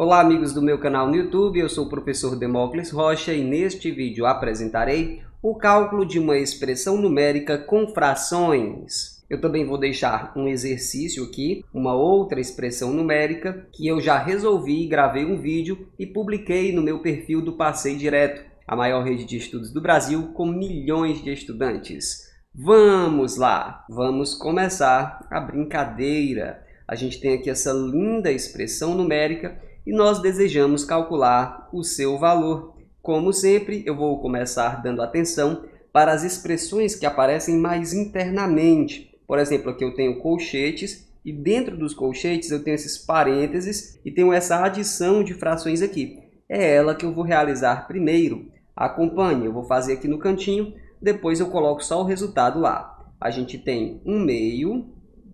Olá amigos do meu canal no YouTube, eu sou o professor Demócles Rocha e neste vídeo apresentarei o cálculo de uma expressão numérica com frações. Eu também vou deixar um exercício aqui, uma outra expressão numérica que eu já resolvi, gravei um vídeo e publiquei no meu perfil do Passei Direto, a maior rede de estudos do Brasil com milhões de estudantes. Vamos lá, vamos começar a brincadeira. A gente tem aqui essa linda expressão numérica e nós desejamos calcular o seu valor. Como sempre, eu vou começar dando atenção para as expressões que aparecem mais internamente. Por exemplo, aqui eu tenho colchetes e dentro dos colchetes eu tenho esses parênteses e tenho essa adição de frações aqui. É ela que eu vou realizar primeiro. Acompanhe, eu vou fazer aqui no cantinho, depois eu coloco só o resultado lá. A gente tem 1 meio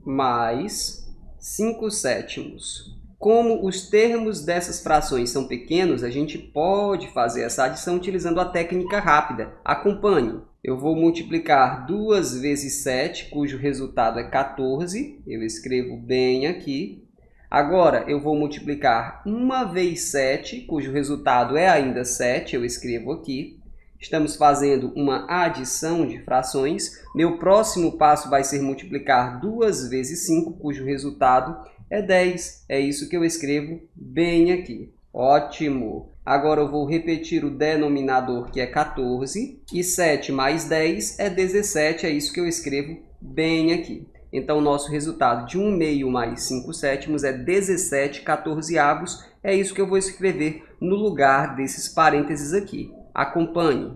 mais 5 sétimos como os termos dessas frações são pequenos, a gente pode fazer essa adição utilizando a técnica rápida. Acompanhe. Eu vou multiplicar 2 vezes 7, cujo resultado é 14. Eu escrevo bem aqui. Agora, eu vou multiplicar 1 vezes 7, cujo resultado é ainda 7. Eu escrevo aqui. Estamos fazendo uma adição de frações. Meu próximo passo vai ser multiplicar 2 vezes 5, cujo resultado é 10. É isso que eu escrevo bem aqui. Ótimo! Agora eu vou repetir o denominador, que é 14, e 7 mais 10 é 17, é isso que eu escrevo bem aqui. Então, o nosso resultado de 1 meio mais 5 sétimos é 17 14avos, é isso que eu vou escrever no lugar desses parênteses aqui. Acompanhe.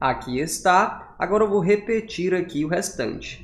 Aqui está. Agora eu vou repetir aqui o restante.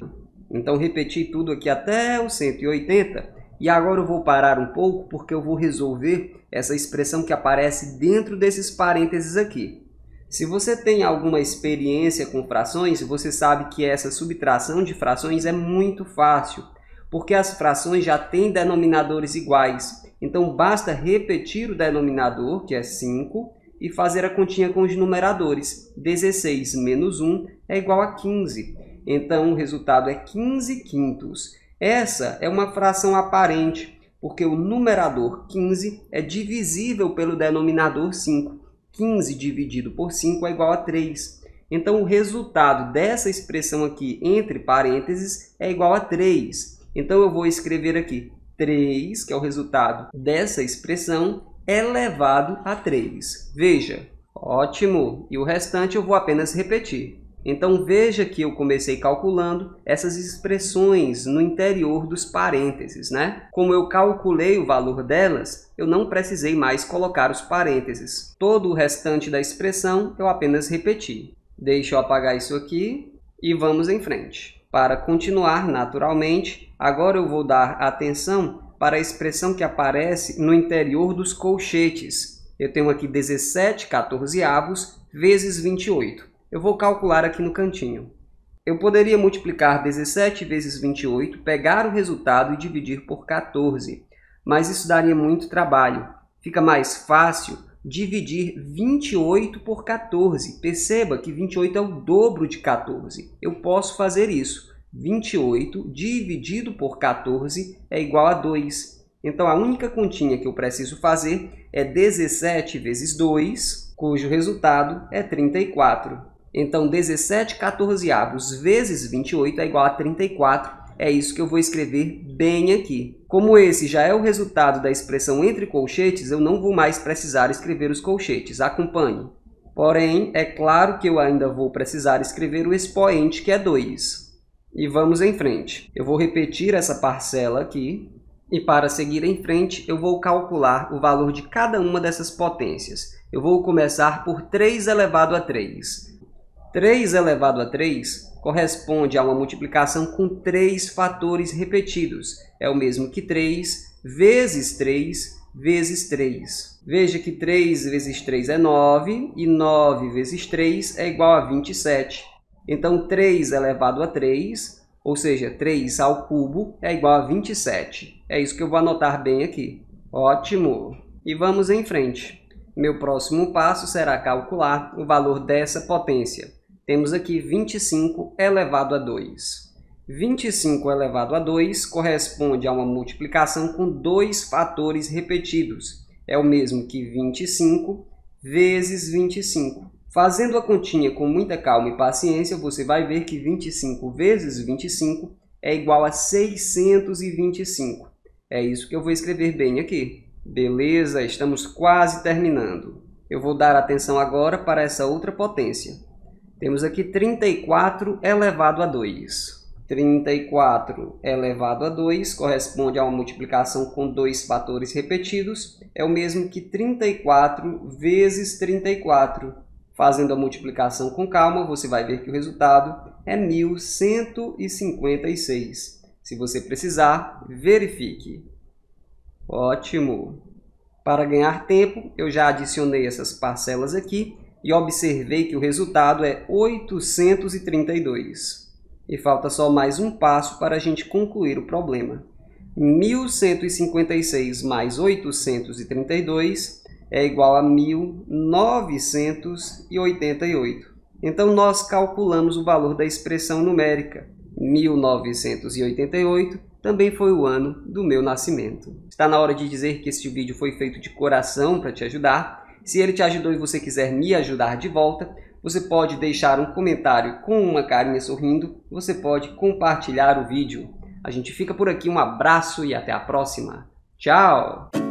Então, repetir tudo aqui até o 180 e agora eu vou parar um pouco porque eu vou resolver essa expressão que aparece dentro desses parênteses aqui. Se você tem alguma experiência com frações, você sabe que essa subtração de frações é muito fácil, porque as frações já têm denominadores iguais. Então basta repetir o denominador, que é 5, e fazer a continha com os numeradores. 16 menos 1 é igual a 15. Então o resultado é 15 quintos. Essa é uma fração aparente, porque o numerador 15 é divisível pelo denominador 5. 15 dividido por 5 é igual a 3. Então, o resultado dessa expressão aqui, entre parênteses, é igual a 3. Então, eu vou escrever aqui 3, que é o resultado dessa expressão, elevado a 3. Veja, ótimo! E o restante eu vou apenas repetir. Então veja que eu comecei calculando essas expressões no interior dos parênteses, né? Como eu calculei o valor delas, eu não precisei mais colocar os parênteses. Todo o restante da expressão eu apenas repeti. Deixa eu apagar isso aqui e vamos em frente. Para continuar naturalmente, agora eu vou dar atenção para a expressão que aparece no interior dos colchetes. Eu tenho aqui 17 14avos vezes 28 eu vou calcular aqui no cantinho. Eu poderia multiplicar 17 vezes 28, pegar o resultado e dividir por 14, mas isso daria muito trabalho. Fica mais fácil dividir 28 por 14. Perceba que 28 é o dobro de 14. Eu posso fazer isso. 28 dividido por 14 é igual a 2. Então, a única continha que eu preciso fazer é 17 vezes 2, cujo resultado é 34. Então, 17 14avos vezes 28 é igual a 34. É isso que eu vou escrever bem aqui. Como esse já é o resultado da expressão entre colchetes, eu não vou mais precisar escrever os colchetes. Acompanhe. Porém, é claro que eu ainda vou precisar escrever o expoente, que é 2. E vamos em frente. Eu vou repetir essa parcela aqui. E para seguir em frente, eu vou calcular o valor de cada uma dessas potências. Eu vou começar por 3 elevado a 3. 3 elevado a 3 corresponde a uma multiplicação com três fatores repetidos. É o mesmo que 3 vezes 3 vezes 3. Veja que 3 vezes 3 é 9 e 9 vezes 3 é igual a 27. Então, 3 elevado a 3, ou seja, 3 ao cubo, é igual a 27. É isso que eu vou anotar bem aqui. Ótimo! E vamos em frente. Meu próximo passo será calcular o valor dessa potência. Temos aqui 25 elevado a 2. 25 elevado a 2 corresponde a uma multiplicação com dois fatores repetidos. é o mesmo que 25 vezes 25. Fazendo a continha com muita calma e paciência, você vai ver que 25 vezes 25 é igual a 625. É isso que eu vou escrever bem aqui. Beleza, estamos quase terminando. Eu vou dar atenção agora para essa outra potência. Temos aqui 34 elevado a 2. 34 elevado a 2 corresponde a uma multiplicação com dois fatores repetidos. É o mesmo que 34 vezes 34. Fazendo a multiplicação com calma, você vai ver que o resultado é 1156. Se você precisar, verifique. Ótimo! Para ganhar tempo, eu já adicionei essas parcelas aqui e observei que o resultado é 832. E falta só mais um passo para a gente concluir o problema. 1156 mais 832 é igual a 1988. Então, nós calculamos o valor da expressão numérica. 1988 também foi o ano do meu nascimento. Está na hora de dizer que este vídeo foi feito de coração para te ajudar. Se ele te ajudou e você quiser me ajudar de volta, você pode deixar um comentário com uma carinha sorrindo, você pode compartilhar o vídeo. A gente fica por aqui, um abraço e até a próxima. Tchau!